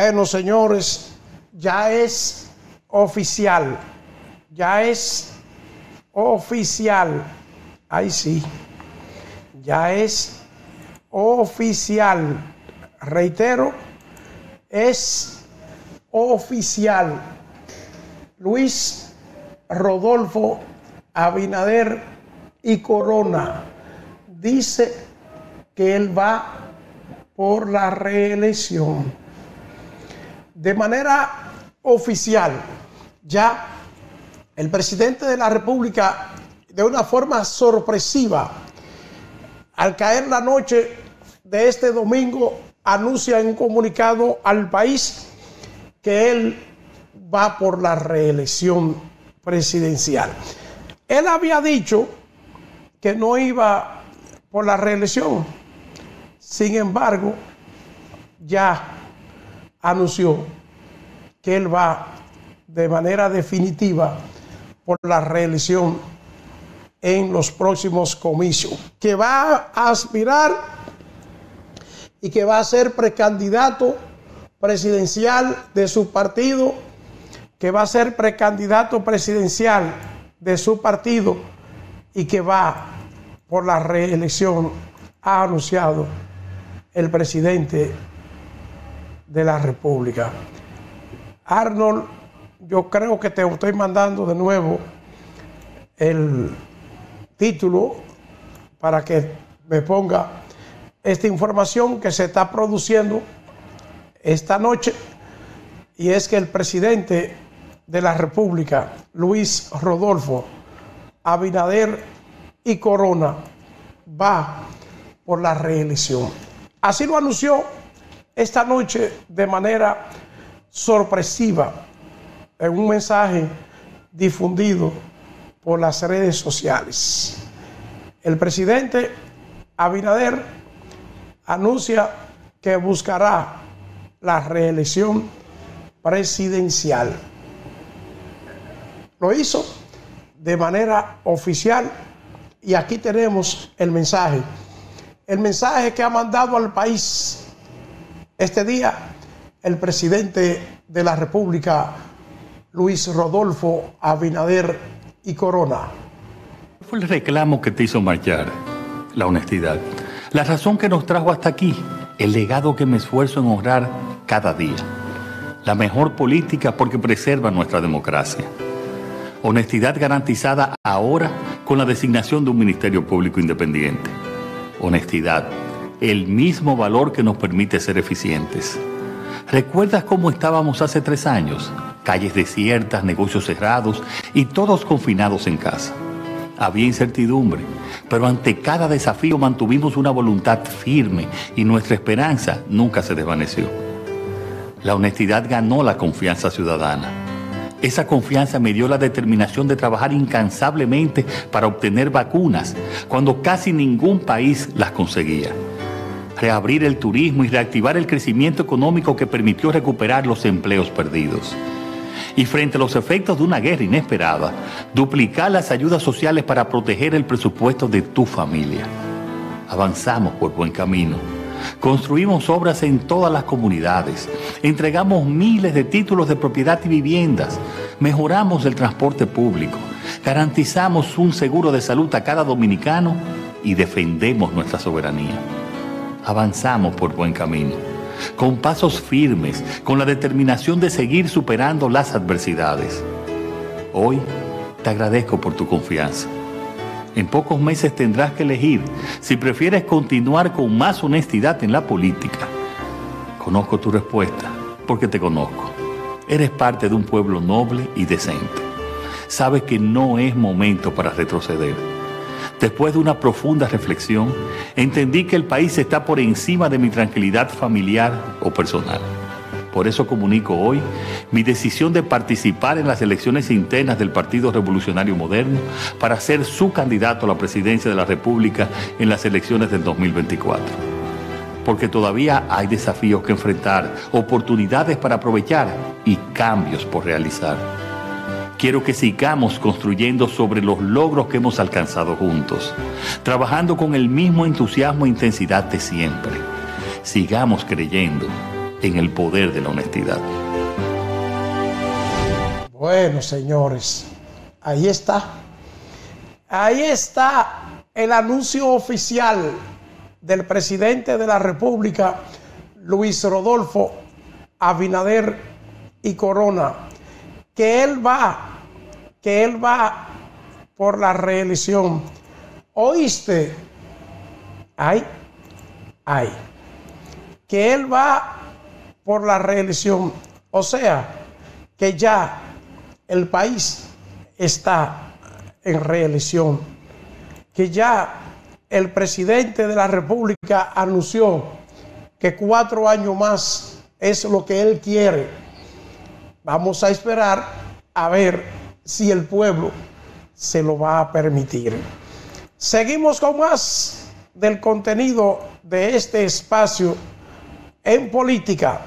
Bueno, señores, ya es oficial, ya es oficial. Ahí sí, ya es oficial. Reitero, es oficial. Luis Rodolfo Abinader y Corona dice que él va por la reelección. De manera oficial, ya el presidente de la República, de una forma sorpresiva, al caer la noche de este domingo, anuncia en un comunicado al país que él va por la reelección presidencial. Él había dicho que no iba por la reelección. Sin embargo, ya anunció que él va de manera definitiva por la reelección en los próximos comicios, que va a aspirar y que va a ser precandidato presidencial de su partido, que va a ser precandidato presidencial de su partido y que va por la reelección, ha anunciado el presidente de la República. Arnold, yo creo que te estoy mandando de nuevo el título para que me ponga esta información que se está produciendo esta noche y es que el presidente de la República, Luis Rodolfo Abinader y Corona, va por la reelección. Así lo anunció esta noche de manera sorpresiva en un mensaje difundido por las redes sociales. El presidente Abinader anuncia que buscará la reelección presidencial. Lo hizo de manera oficial y aquí tenemos el mensaje. El mensaje que ha mandado al país este día el presidente de la República, Luis Rodolfo Abinader y Corona. Fue el reclamo que te hizo marchar, la honestidad, la razón que nos trajo hasta aquí, el legado que me esfuerzo en honrar cada día, la mejor política porque preserva nuestra democracia. Honestidad garantizada ahora con la designación de un Ministerio Público Independiente. Honestidad el mismo valor que nos permite ser eficientes. ¿Recuerdas cómo estábamos hace tres años? Calles desiertas, negocios cerrados y todos confinados en casa. Había incertidumbre, pero ante cada desafío mantuvimos una voluntad firme y nuestra esperanza nunca se desvaneció. La honestidad ganó la confianza ciudadana. Esa confianza me dio la determinación de trabajar incansablemente para obtener vacunas cuando casi ningún país las conseguía reabrir el turismo y reactivar el crecimiento económico que permitió recuperar los empleos perdidos. Y frente a los efectos de una guerra inesperada, duplicar las ayudas sociales para proteger el presupuesto de tu familia. Avanzamos por buen camino. Construimos obras en todas las comunidades. Entregamos miles de títulos de propiedad y viviendas. Mejoramos el transporte público. Garantizamos un seguro de salud a cada dominicano y defendemos nuestra soberanía avanzamos por buen camino, con pasos firmes, con la determinación de seguir superando las adversidades. Hoy te agradezco por tu confianza. En pocos meses tendrás que elegir si prefieres continuar con más honestidad en la política. Conozco tu respuesta porque te conozco. Eres parte de un pueblo noble y decente. Sabes que no es momento para retroceder Después de una profunda reflexión, entendí que el país está por encima de mi tranquilidad familiar o personal. Por eso comunico hoy mi decisión de participar en las elecciones internas del Partido Revolucionario Moderno para ser su candidato a la presidencia de la República en las elecciones del 2024. Porque todavía hay desafíos que enfrentar, oportunidades para aprovechar y cambios por realizar. Quiero que sigamos construyendo sobre los logros que hemos alcanzado juntos, trabajando con el mismo entusiasmo e intensidad de siempre. Sigamos creyendo en el poder de la honestidad. Bueno, señores, ahí está. Ahí está el anuncio oficial del presidente de la República, Luis Rodolfo Abinader y Corona, que él va, que él va por la reelección. ¿Oíste? Ay, ay. Que él va por la reelección. O sea, que ya el país está en reelección, que ya el presidente de la República anunció que cuatro años más es lo que él quiere. Vamos a esperar a ver si el pueblo se lo va a permitir. Seguimos con más del contenido de este espacio en política